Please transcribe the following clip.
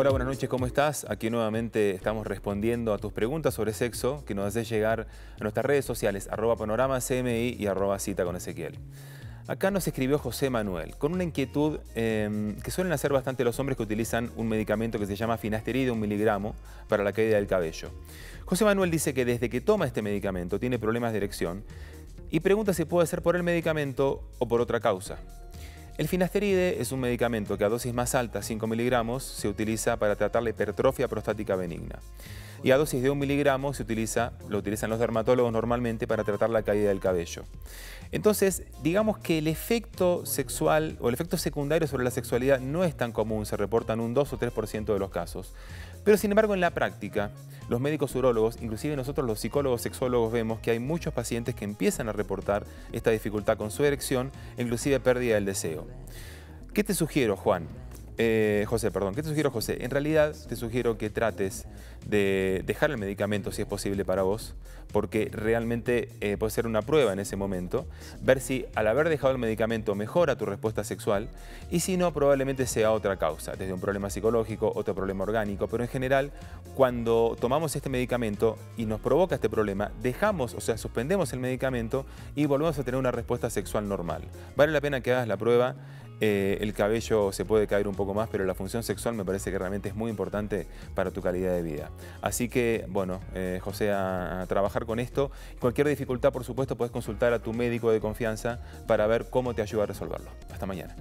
Hola, buenas noches, ¿cómo estás? Aquí nuevamente estamos respondiendo a tus preguntas sobre sexo que nos haces llegar a nuestras redes sociales, arroba panorama y arroba cita con Ezequiel. Acá nos escribió José Manuel con una inquietud em, que suelen hacer bastante los hombres que utilizan un medicamento que se llama finasterida, un miligramo, para la caída del cabello. José Manuel dice que desde que toma este medicamento tiene problemas de erección y pregunta si puede ser por el medicamento o por otra causa. El finasteride es un medicamento que a dosis más alta, 5 miligramos, se utiliza para tratar la hipertrofia prostática benigna. Y a dosis de 1 miligramo se utiliza, lo utilizan los dermatólogos normalmente para tratar la caída del cabello. Entonces, digamos que el efecto sexual o el efecto secundario sobre la sexualidad no es tan común, se reportan un 2 o 3% de los casos. Pero sin embargo, en la práctica, los médicos urólogos, inclusive nosotros los psicólogos sexólogos, vemos que hay muchos pacientes que empiezan a reportar esta dificultad con su erección, inclusive pérdida del deseo. ¿Qué te sugiero, Juan? Eh, José, perdón, ¿qué te sugiero, José? En realidad te sugiero que trates de dejar el medicamento si es posible para vos, porque realmente eh, puede ser una prueba en ese momento, ver si al haber dejado el medicamento mejora tu respuesta sexual y si no, probablemente sea otra causa, desde un problema psicológico, otro problema orgánico, pero en general, cuando tomamos este medicamento y nos provoca este problema, dejamos, o sea, suspendemos el medicamento y volvemos a tener una respuesta sexual normal. Vale la pena que hagas la prueba eh, el cabello se puede caer un poco más, pero la función sexual me parece que realmente es muy importante para tu calidad de vida. Así que, bueno, eh, José, a, trabajar con esto. Cualquier dificultad, por supuesto, puedes consultar a tu médico de confianza para ver cómo te ayuda a resolverlo. Hasta mañana.